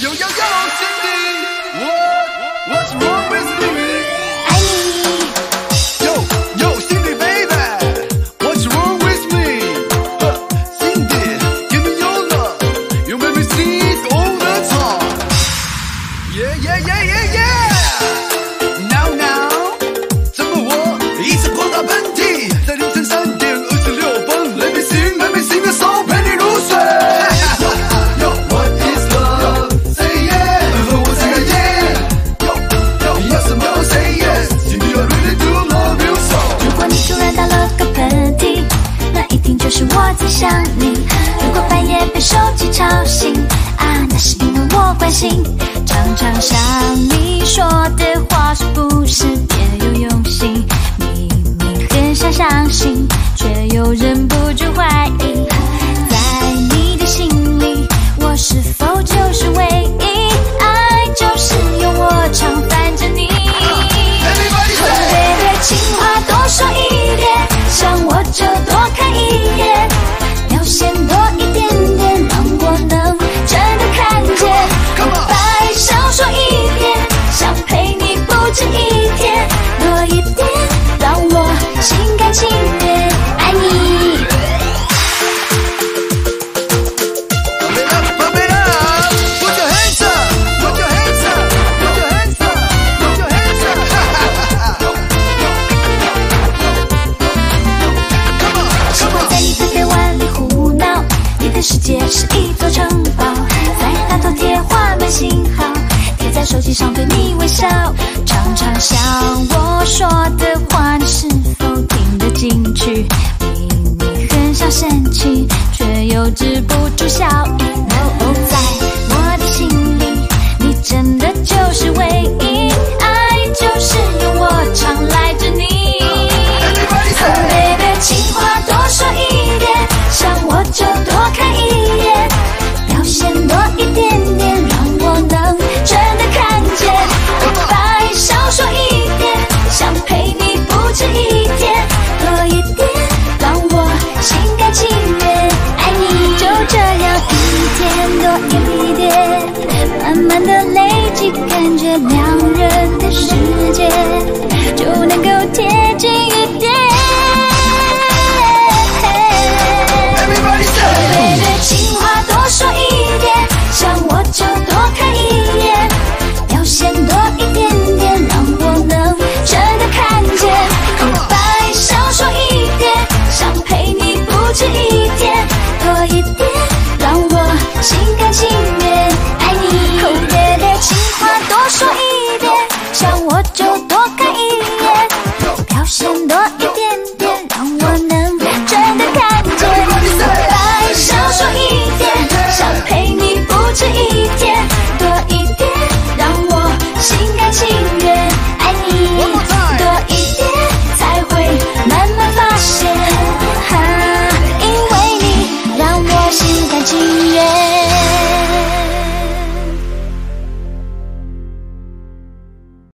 yo, yo, yo, Cindy. What? What's wrong with Yo, yo, Cindy, baby. What's wrong with me? Cindy, give me your love. You make me all the time. Yeah, yeah, yeah, yeah, yeah. 手机吵醒，啊，那是因为我关心，常常想你说的话。机上对你微笑，常常想我说的话你是否听得进去？明明很想生气，却又止不住笑意。今夜。